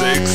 six.